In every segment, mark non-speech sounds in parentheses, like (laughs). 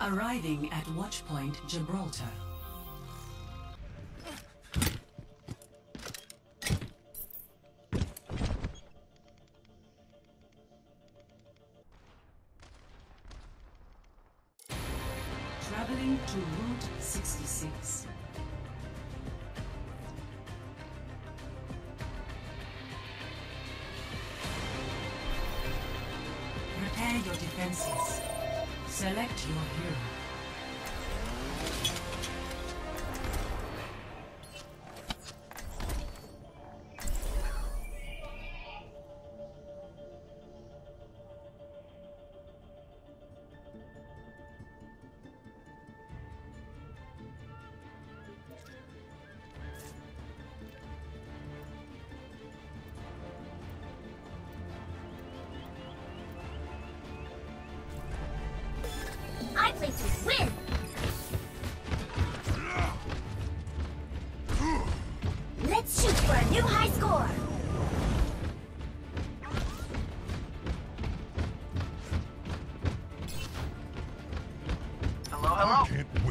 Arriving at Watchpoint Gibraltar. Traveling to Route 66. Prepare your defenses. Select your hero.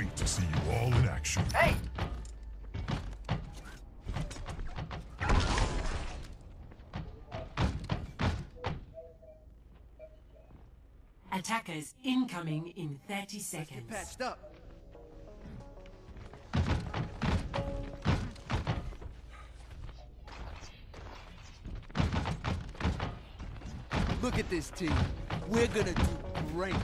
Wait to see you all in action. Hey, Attackers incoming in 30 seconds. patched up. Look at this team. We're gonna do great.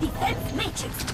Defense matrix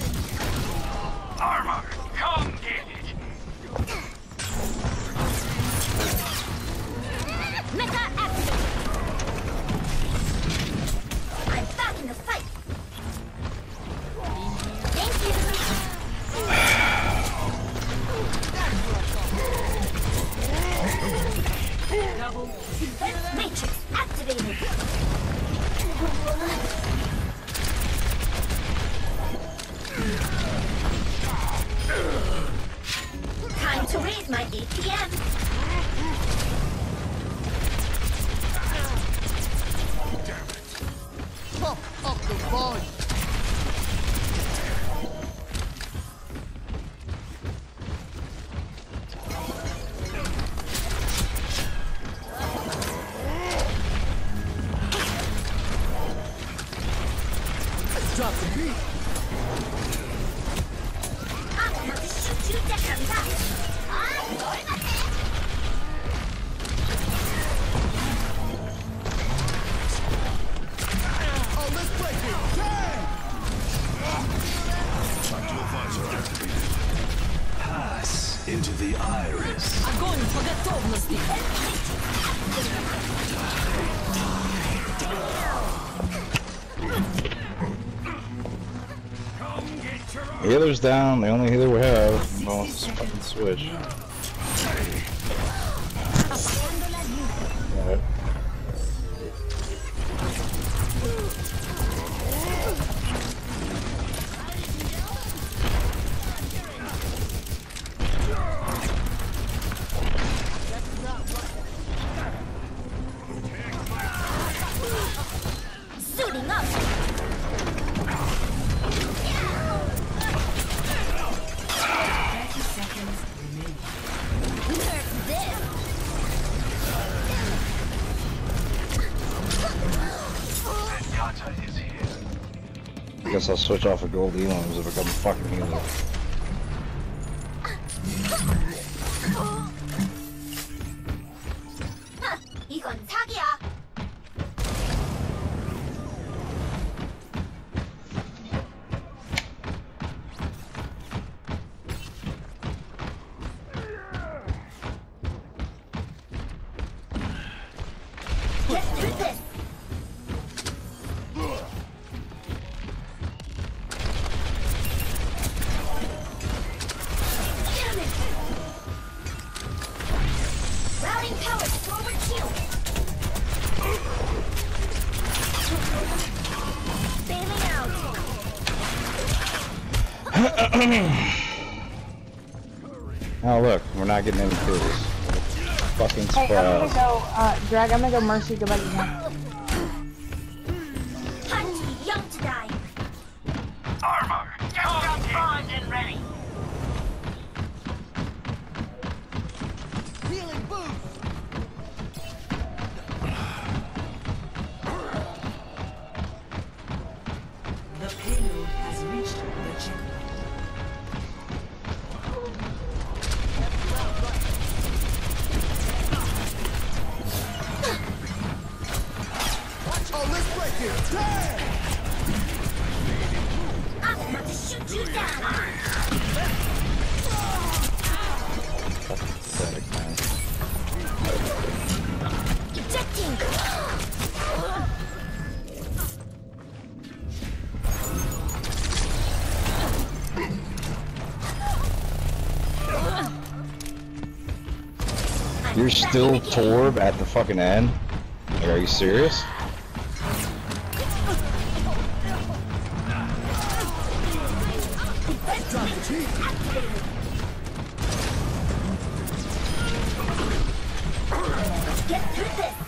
to raise my APM! Pump up the volume. The healer's down. The only healer we have. Well, it's fucking switch. I'll switch off of gold elims and become a fucking healer. (sighs) Oh look, we're not getting any kills. Fucking Hey, I'm gonna go, uh, drag, I'm gonna go Mercy, go back to still Torb at the fucking end? Like, are you serious? Get through this.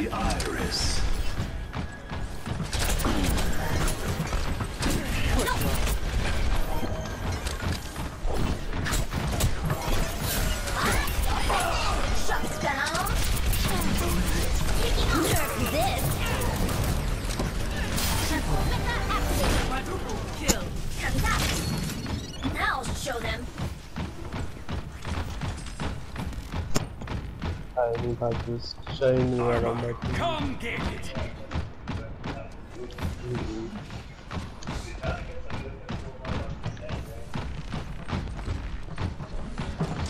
The iris. Tiny patches, shiny around my feet. Come get it.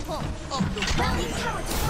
Tower to forward barrier.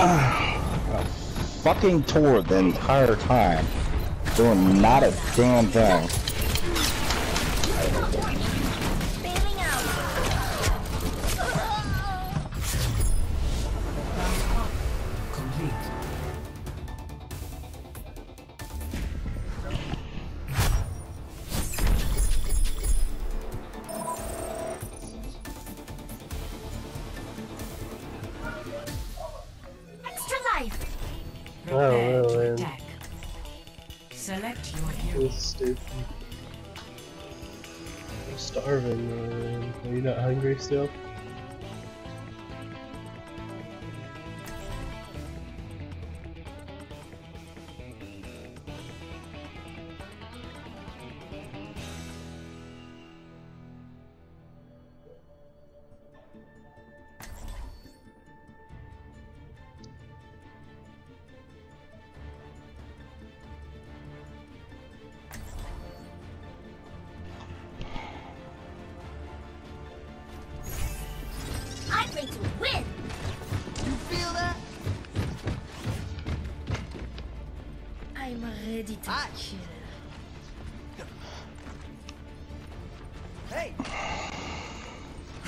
(sighs) Fucking tore the entire time. Doing not a damn thing. Life. Oh, Prepare Oh, to man. attack. Select your hero. This is stupid. I'm starving, man. Are you not hungry still?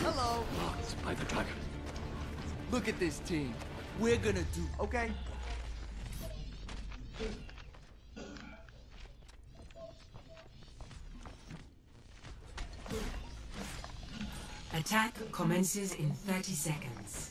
Hello! By the dragon. Look at this team. We're gonna do okay? Attack commences in 30 seconds.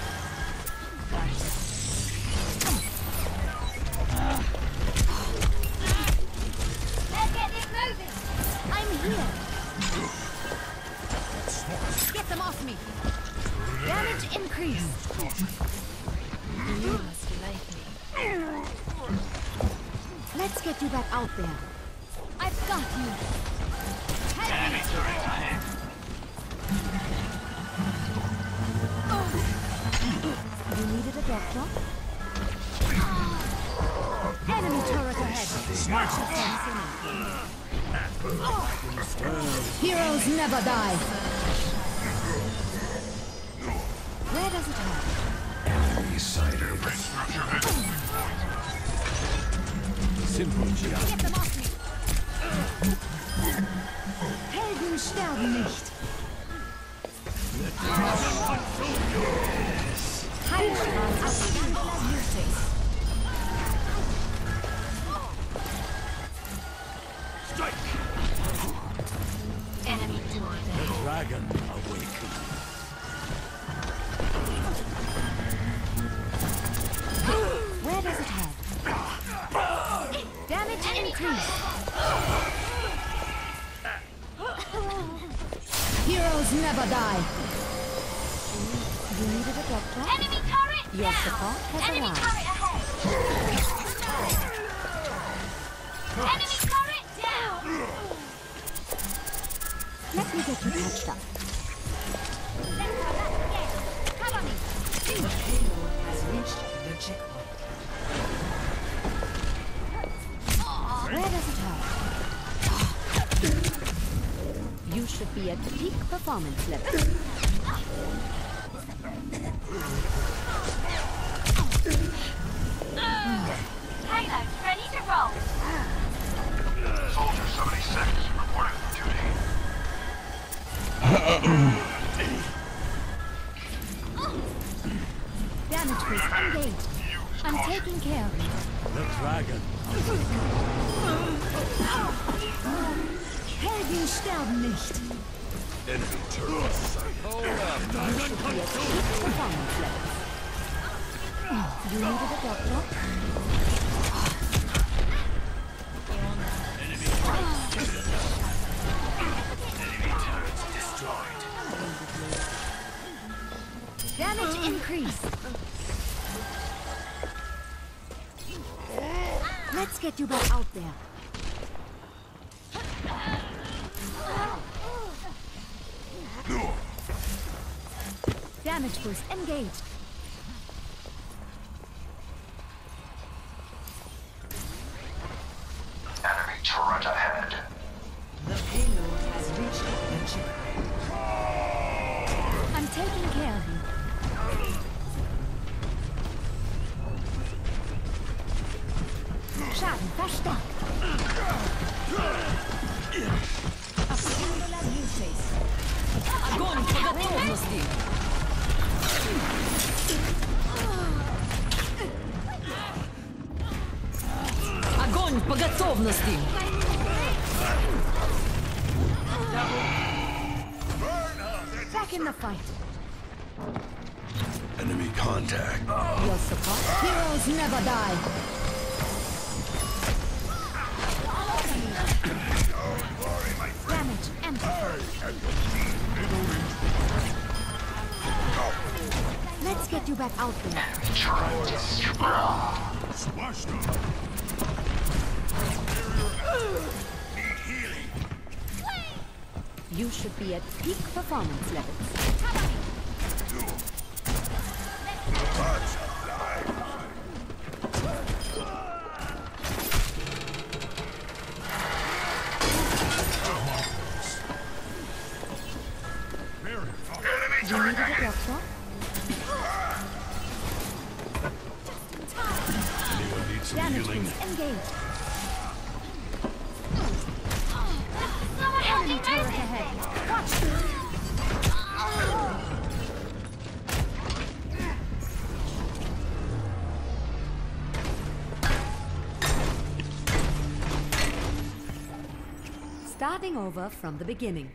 get you out there. I've got you. Help me. You needed a doctor? Enemy turret ahead. Heroes never die. Where does it hurt? Enemy Cider. Get them off me! Helden sterben nicht! Heilstrahl aus Gangler Mutex. Enemy turret. Dragon never die. You needed a doctor? Enemy turret Your support has Enemy arrived. turret ahead. Enemy turret down. Let me get you patched up. Cover me. The payload has reached the checkpoint. Should be at peak performance level. Pilot, ready to roll. Soldier 76 reporting for duty. Damage boost engaged. I'm taking care of you. The dragon. (laughs) Oh, Helden sterben nicht. Enemy turret sighted. Performance levels. You needed a doctor? Damage increase. Let's get you back out there. Damage boost engaged. Enemy turret ahead. The payload has reached objective. I'm taking care of you. Schaden verstärkt. Singular Luces. Огонь по готовности! Огонь по готовности! Back in the fight. Enemy contact. Your support. Heroes never die. Damage amplified. Let's get you back out there. Them. You should be at peak performance levels. Starting over from the beginning.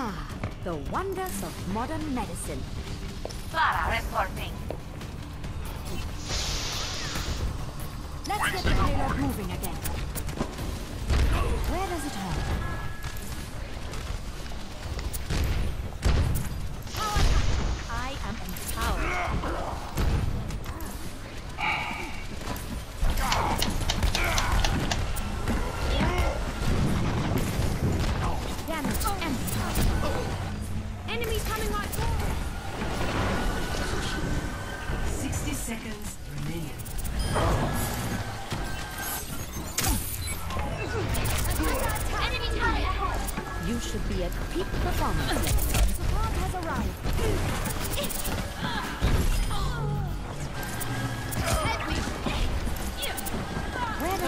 Ah, the wonders of modern medicine. Clara reporting. Let's get the payload moving again. Where does it hurt?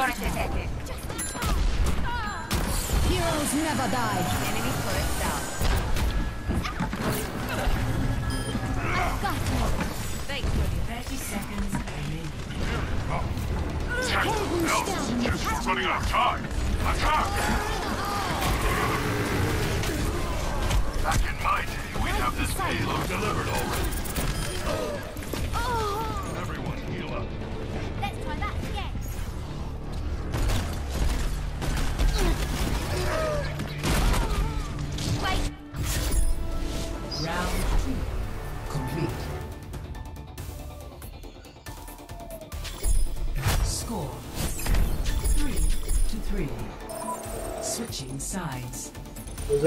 Where does it hurt? Heroes never die. Enemy turret down. I've got you. Thanks, 30 seconds remaining. Helden sterben nicht. We're running out of time. Attack! Back in my day, we'd have this payload delivered already.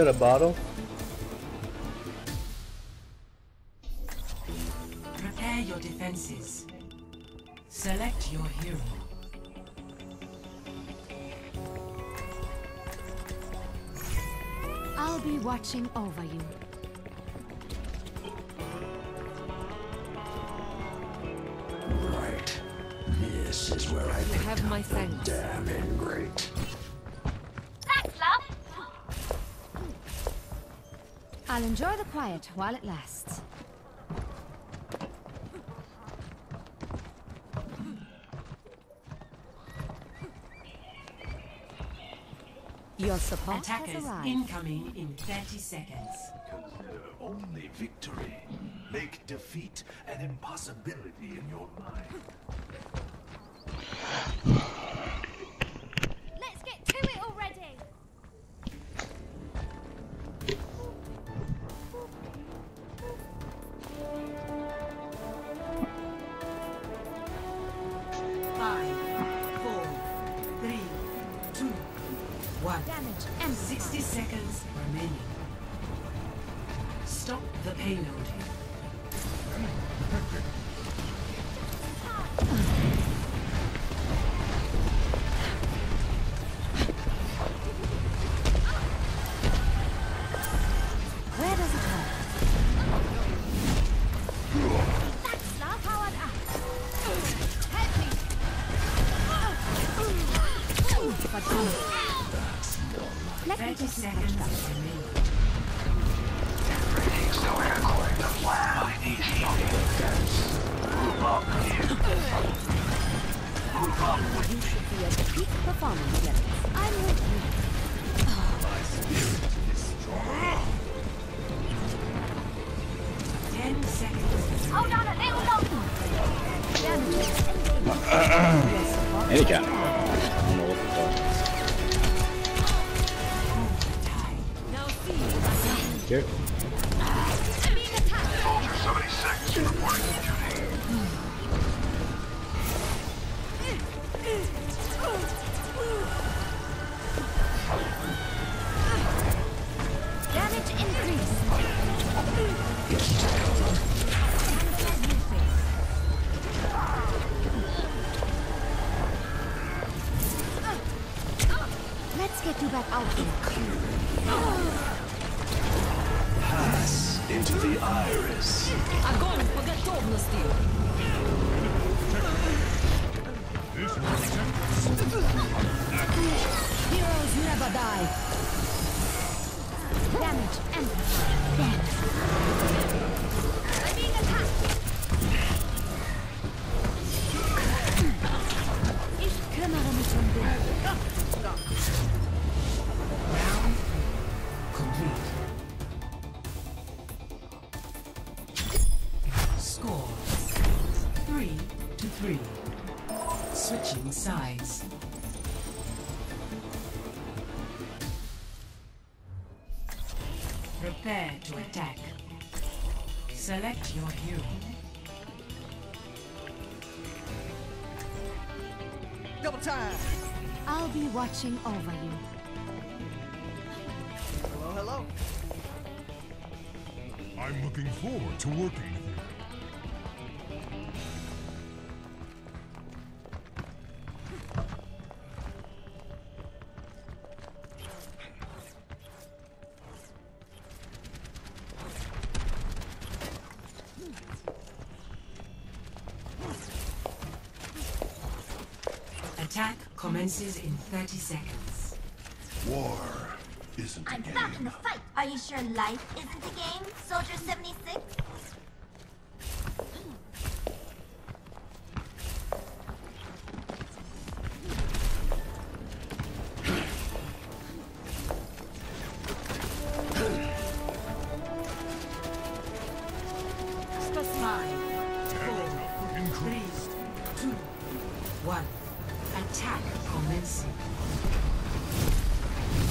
That a bottle? Prepare your defenses. Select your hero. I'll be watching over you. Right. This is where I You have my thanks. damn in I'll enjoy the quiet while it lasts. Your support has Attackers arrived. incoming in 30 seconds. Consider only victory. Make defeat an impossibility in your mind. Peak performance. I'm with you. Ten seconds. Hold on a little longer. And Your support iris. Огонь по готовности! This will protect us. Heroes never die. Damage amplified. I'm Double time. I'll be watching over you. Hello, hello. I'm looking forward to working commences in 30 seconds. War isn't a I'm game. back in the fight. Are you sure life isn't a game, Soldier 76? Five, four, three, two, one. Attack commencing.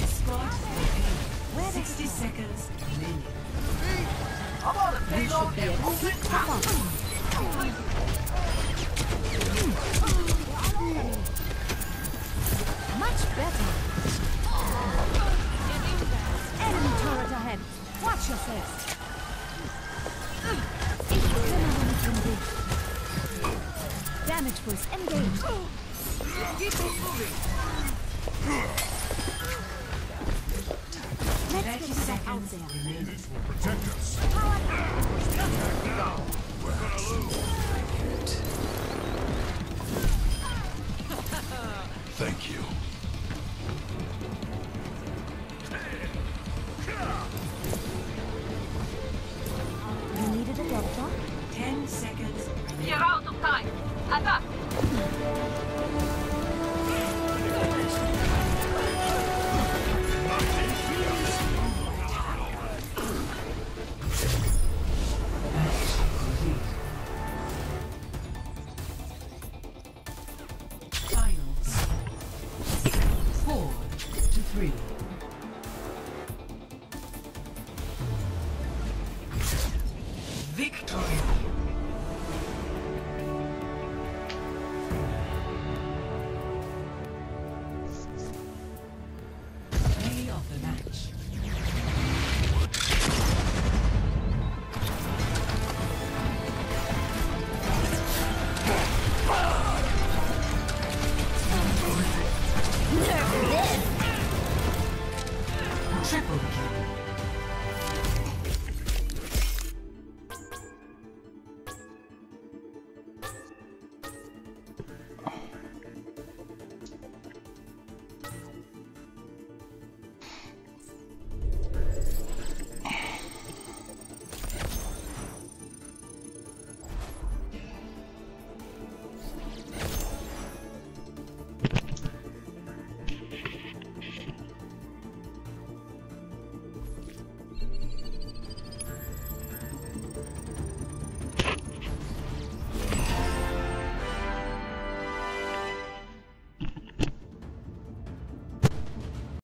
Escort the 60 seconds remaining. You should be at peak performance. Much better. Enemy Watch kümmere mich um dich. Damage boost engaged. Keep it moving. Let's get that out seconds there. remaining. Protect us. Thank you. You needed a doctor? 10 seconds. You're out of time. Attack.